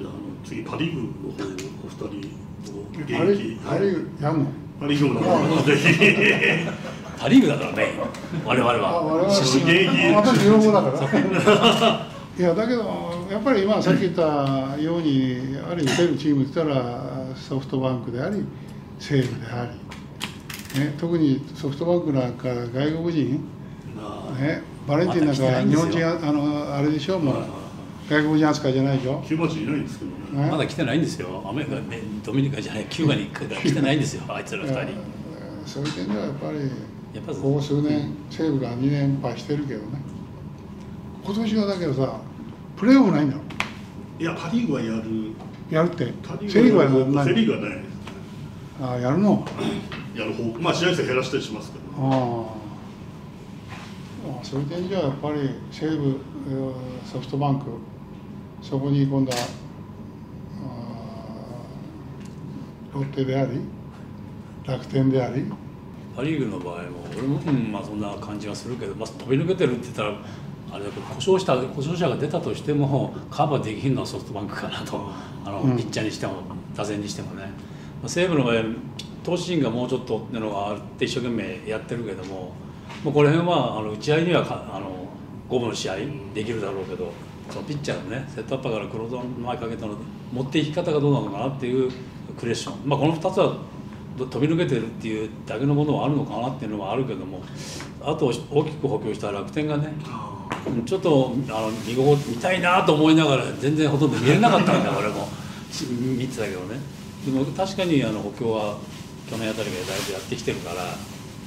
じゃああの次パ・リーグの方お二人あれ現役。あれやんの？パ・リーグの方ぜひ。パ・リーグだからね。我々あは我々は。出身が現役。私両方だから。いやだけどやっぱり今さっき言ったようにある打てるチームって言ったらソフトバンクであり西武であり、ね、特にソフトバンクなんか外国人、ね、バレンティンなんか日本人ああのあれでしょもう外国人扱いじゃないでしょ、キューバ人いないんですけどね。ねまだ来てないんですよ。アメリカねドミニカじゃない。キューバに来てないんですよ。あいつら二人。いやそういう点ではやっぱりやっぱりここ数年西武が2連敗してるけどね。今年はだけどさプレーオフないんだろいやパ・リーグはやる。やるって？パ・リセ・リーグははないセ・リーグはないあやるの？やる方まあ試合数減らしたりしますけど。ああそういう点じゃやっぱり西武えーソフトバンクそこに今度はロッテであり楽天であり。パ・リーグの場合も俺も、うん、まあそんな感じはするけど、まあ、飛び抜けてるって言ったらあれだけど故障した故障者が出たとしてもカバーできるのはソフトバンクかなと。あの、うん。ピッチャーにしても打線にしてもね、まあ、西武の場合投手陣がもうちょっとっていうのがあって一生懸命やってるけどももうこの辺はあの打ち合いにはかあの五分の試合できるだろうけどそのピッチャーのねセットアッパーからクローズの前かけたの持っていき方がどうなのかなっていうクレッション、まあ、この2つはど飛び抜けてるっていうだけのものはあるのかなっていうのはあるけどもあと大きく補強した楽天がねうんちょっとあの見心見たいなと思いながら全然ほとんど見れなかったんだ俺も。し見てたけどね。でも確かにあの補強は去年あたりからだいぶやってきてるから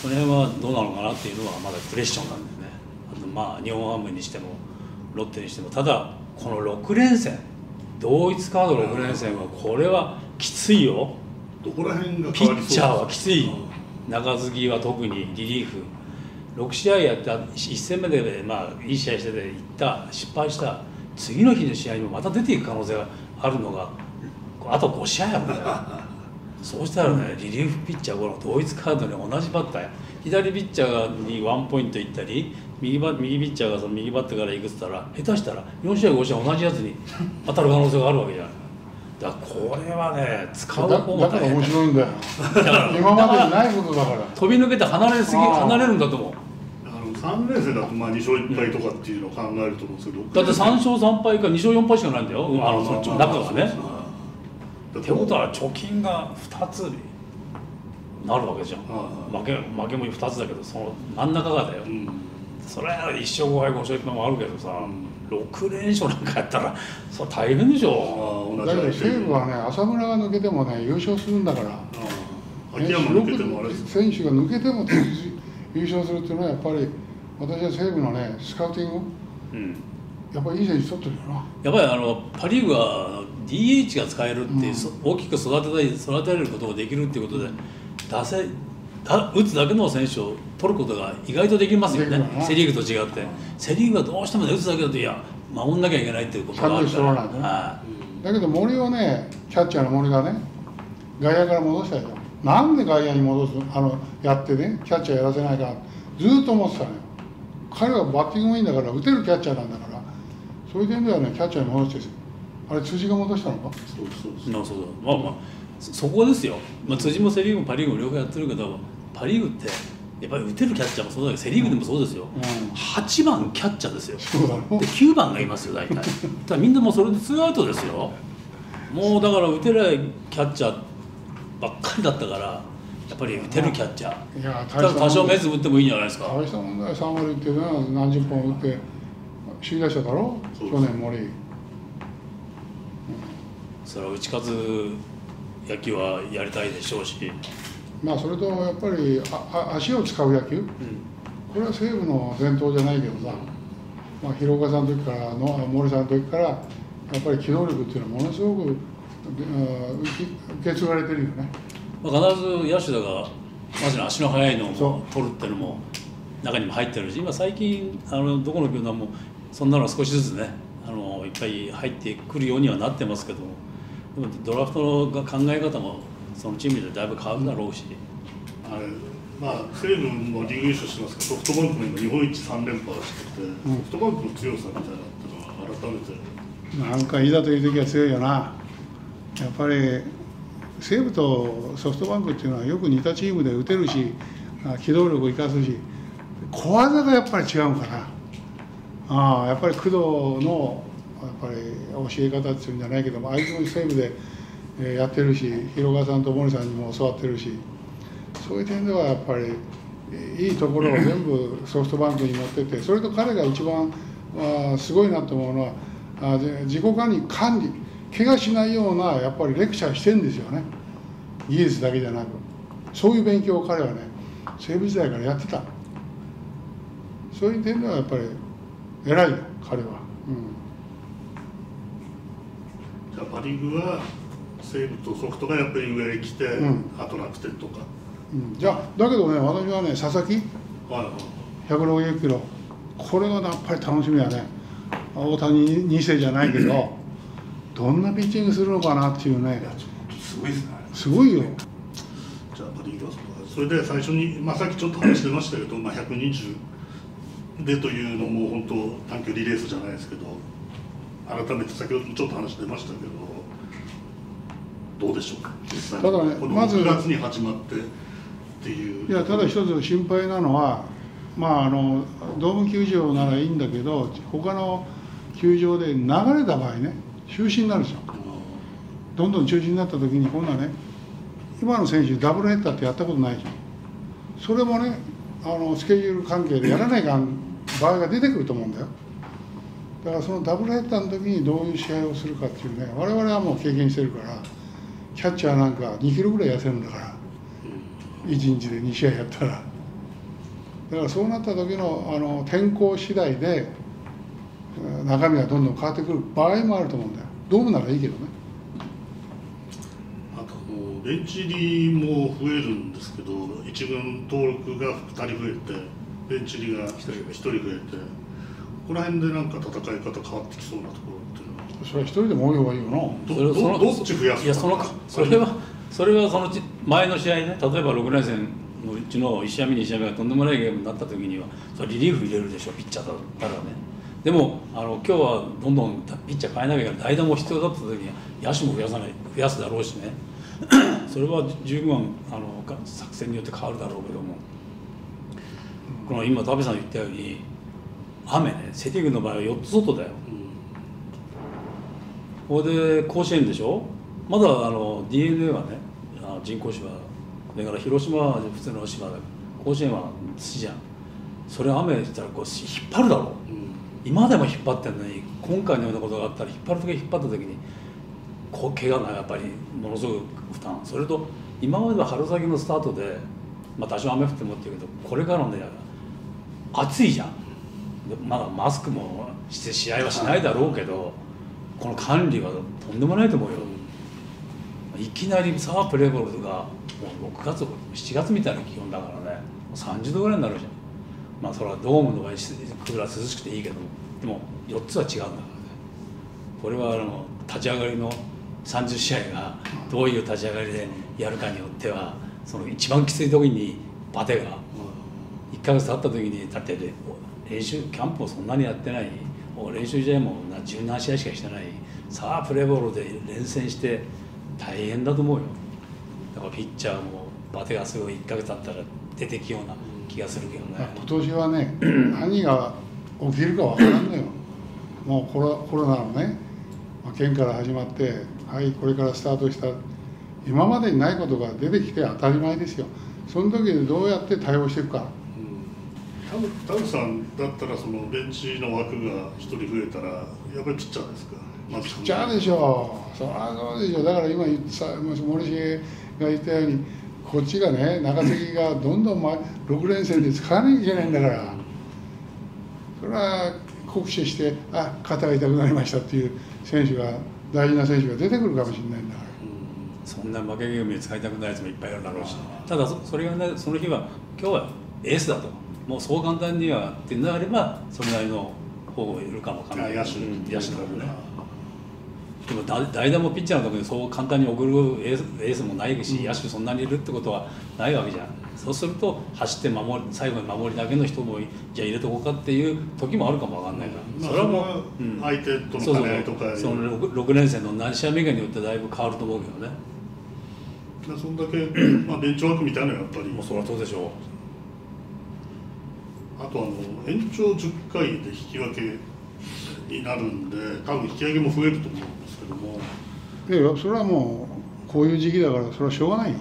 その辺はどうなのかなっていうのはまだクレッションなんだよね。あとまあ日本ハムにしてもロッテにしてもただこの6連戦同一カード6連戦はこれはきついよ。どこら辺がピッチャーはきつい。中継ぎは特にリリーフ。6試合やった1戦目で、まあ、いい試合してていった失敗した次の日の試合にもまた出ていく可能性があるのがあと5試合やもんね。そうしたらねリリーフピッチャーこの同一カードに同じバッターや。左ピッチャーにワンポイントいったり右バ右ピッチャーがその右バッターからいくっつったら下手したら4試合5試合同じやつに当たる可能性があるわけじゃないだからこれはね使うだ方もだから面白いんだよ。だから今までにないことだから。飛び抜けて離れすぎ離れるんだと思う。あの3連戦だとまあ2勝1敗とかっていうのを考えると思うんですけどだって3勝3敗か2勝4敗しかないんだよ、あのそっちの中がね。だってことは貯金が2つになるわけじゃん。負け負けも2つだけどその真ん中がだよ、うんそれは1勝5敗5勝1敗もあるけどさ、ん6連勝なんかやったらそれ大変でしあょだけど西武はね浅村が抜けてもね優勝するんだから。ああ秋山抜けてもあれです選手が抜けても優勝するっていうのはやっぱり私は西武のねスカウティングうん。やっぱりいい選手取ってるよな。やっぱりあのパ・リーグは DH が使えるっていう、そ大きく育てたい育てられることができるっていうことで出せだ打つだけの選手を取ることが意外とできますよね。できるなセ・リーグと違って。セ・リーグはどうしてもね打つだけだといや守んなきゃいけないっていうことがある。からね。はだけど森をねキャッチャーの森がね外野から戻したでしょ。なんで外野に戻す？あのやってねキャッチャーやらせないか。ずーっと思ってたのよ。彼はバッティングもいいんだから打てるキャッチャーなんだから。そういう点ではねキャッチャーに戻してあれ辻が戻したのか？そうそうそうそう。まあまあそそこですよ、まあ、辻もセ・リーグもパ・リーグも両方やってるけどパ・リーグってやっぱり打てるキャッチャーもそうだけどセ・リーグでもそうですよ、うん。8番キャッチャーですよ。で9番がいますよ大体。だからみんなもうそれでツーアウトですよ。もうだから打てないキャッチャーばっかりだったからやっぱり打てるキャッチャー。いや多少目数打ってもいいんじゃないですか。大した問題3割打ってるな何十本打って首位打者だろ？去年森。それは打ち勝つ野球はやりたいでしょうし、まあそれとやっぱりああ足を使う野球。これは西武の伝統じゃないけどさ、まあ、広岡さんの時からの森さんの時からやっぱり機動力っていうのはものすごくあ受け継がれてるよね。まあ、必ず野手だがまず足の速いのそを取るっていうのも中にも入ってるし今最近あのどこの球団もそんなの少しずつねあのいっぱい入ってくるようにはなってますけどもでもドラフトの考え方もそのチームでだいぶ変わるだろうし、あれまあ西武もリーグ優勝してますけどソフトバンクも今日本一3連覇してて、うん。ソフトバンクの強さみたいなっていうのは改めて。なんかいざという時は強いよな。やっぱり西武とソフトバンクっていうのはよく似たチームで打てるしあ機動力を生かすし小技がやっぱり違うかな。ああやっぱり工藤のやっぱり教え方っていうんじゃないけどもあいつも西武でえーやってるし広川さんと森さんにも教わってるしそういう点ではやっぱりえーいいところを全部 ソフトバンクに持ってってそれと彼が一番あーすごいなと思うのはあ自己管理管理怪我しないようなやっぱりレクチャーしてるんですよね。技術だけじゃなく。そういう勉強を彼はね西武時代からやってた。そういう点ではやっぱり偉いよ彼は、うん。じゃあパ・リーグは西武とソフトがやっぱり上へ来て、うん。あと楽天とか、うん、じゃあだけどね私はね佐々木。はいはい。160キロ。これがやっぱり楽しみやね。大谷2世じゃないけどどんなピッチングするのかなっていうね。すごいですね。すごいよ。じゃあパ・リーグはそうかそれで最初に、まあ、さっきちょっと話してましたけど、まあ、120でというのも本当短距離レースじゃないですけど改めて先ほどもちょっと話出ましたけどどうでしょうか？実際にただねこのまず6月に始まってっていう。いやただ一つ心配なのはまああのドーム球場ならいいんだけど他の球場で流れた場合ね中止になるん。ですよどんどん中止になった時に今度はね今の選手ダブルヘッダーってやったことないじゃん。それもねあのスケジュール関係でやらないかん場合が出てくると思うんだよ。だからそのダブルヘッダーの時にどういう試合をするかっていうね我々はもう経験してるからキャッチャーなんか2キロぐらい痩せるんだから。1日で2試合やったら。だからそうなった時のあの天候次第で中身がどんどん変わってくる場合もあると思うんだよ。ドームならいいけどね。あとベンチ入りも増えるんですけど一軍登録が2人増えてベンチ入りが1人増えてここら辺でなんか戦い方変わってきそうなところそれは一人でも多い方がいいよな。どそれそのどどっち増やすかいやそのそれはそれはそのち前の試合ね例えば6連戦のうちの1試合目2試合目がとんでもないゲームになった時にはそれリリーフ入れるでしょピッチャーだったらね。でもあの今日はどんどんピッチャー変えなきゃいけない。代打も必要だった時には野手も増やさない増やすだろうしね。それは十分あのか作戦によって変わるだろうけども。この今田部さん言ったように雨ねセ・リーグの場合は4つ外だよこれで甲子園でしょ？まだあの d n a はねあ人工芝それから広島は普通の芝だ甲子園は土じゃん。それ雨したらこう引っ張るだろう。今でも引っ張ってるのに今回のようなことがあったら引っ張る時引っ張った時にこう怪我がやっぱりものすごく負担。それと今までは春先のスタートで、まあ、多少雨降ってもっていうけどこれからのね暑いじゃん。でまだマスクもして試合はしないだろうけどこの管理はとんでもないと思うよ。いきなりサープレーボールがもう6月7月みたいな気温だからね。30度ぐらいになるじゃん。まあそれはドームの場合クーラー涼しくていいけどでも4つは違うんだからね。これはあの立ち上がりの30試合がどういう立ち上がりでやるかによってはその一番きつい時にバテが。1ヶ月経った時にだってね練習キャンプもそんなにやってないもう練習試合もな十何試合しかしてない。さあプレーボールで連戦して大変だと思うよ。だからピッチャーもバテがすごい1ヶ月経ったら出てきような気がするけどね。今年はね 何が起きるかわからんのよ。もうコロコロナのねまあ県から始まってはいこれからスタートした今までにないことが出てきて当たり前ですよ。その時にどうやって対応していくか。田口さんだったらそのベンチの枠が1人増えたらやっぱりピッチャーですか？まずピッチャーでしょそりゃそうでしょだから今言ってさ森重が言ったようにこっちがね中継ぎがどんどん前6連戦で使わなきゃいけないんだからそれは酷使してあ肩が痛くなりましたっていう選手が大事な選手が出てくるかもしれないんだから。そんな負けゲームに使いたくないやつもいっぱいいるだろうし。ただそそれがねその日は今日はエースだともうそう簡単にはってなればそれなりの方をいるかもかない。野手野手だもんねでもだ代打もピッチャーのところにそう簡単に送るエースエースもないし、野手そんなにいるってことはないわけじゃんそうすると走って守り最後に守りだけの人もじゃあ入れとこうかっていう時もあるかもわかんないから、まあ、それはもう、相手とのそうそう兼ね合いとかその 6, 6年生の何試合目かによってだいぶ変わると思うけどねまあそんだけ、まあ、ベンチワークみたいなのはやっぱりもうそりゃそうでしょうあとあの延長10回で引き分けになるんで多分引き上げも増えると思うんですけども。いやそれはもうこういう時期だからそれはしょうがない。よ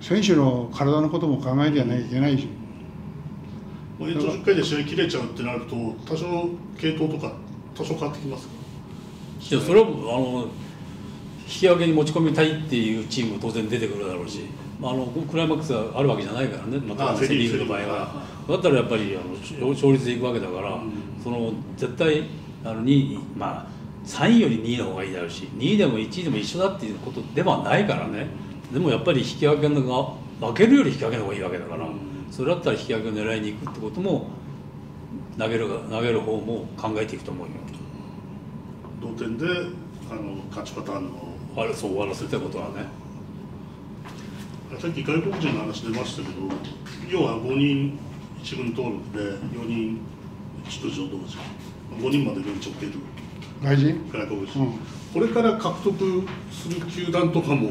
選手の体のことも考えてやらなきゃいけないし。まあ延長10回で試合切れちゃうってなると多少系統とか多少変わってきますか？ういやそれはあの引き分けに持ち込みたいっていうチームも当然出てくるだろうし、まあ、あのクライマックスがあるわけじゃないからね、まあ、あセ・リーグの場合は。だったらやっぱりあの勝率でいくわけだから、うんその絶対あの2位まあ3位より2位の方がいいだろうし2位でも1位でも一緒だっていうことではないからね。でもやっぱり引き分けのが負けるより引き分けの方がいいわけだから、うんそれだったら引き分けを狙いに行くってことも投げるが投げる方も考えていくと思うよ。同点であの勝ちパターンのあれそう終わらせたことはね。さっき外国人の話出ましたけど要は5人一軍登録で4人出場同時5人までベンチを受ける。外人？外国人、うん。これから獲得する球団とかも。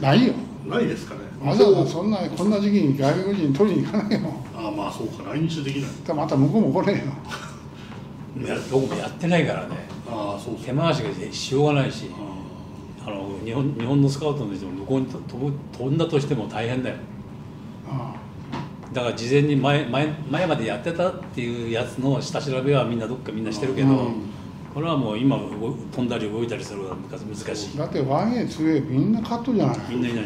ないよ。ないですかね。わざわざそんなこんな時期に外国人取りに行かないよ。ああまあそうか来日できない。でまた向こうも来ねえよ。いやどこもやってないからね。ああそうそう。手回しがしようがないし。ああの日本日本のスカウトの人も向こうに飛ぶ飛んだとしても大変だよ。あだから事前に前前前までやってたっていうやつの下調べはみんなどっかみんなしてるけど、うん。これはもう今動飛んだり動いたりするのが難しい。あだって 1A、2A みんなカットじゃない。みんないない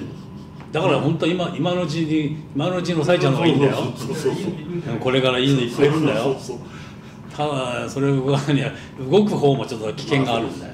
だから本当今今のうちに今のうちのさいちゃんの方がいいんだよ。そうそうそうそう。これからいいのいっぱいいるんだよ。ただそれを動かには動く方もちょっと危険があるんだよ